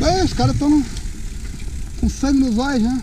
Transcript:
É, os caras estão com sangue nos olhos. Né?